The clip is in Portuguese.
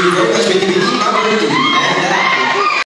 Ele veio para as menininhas e para né?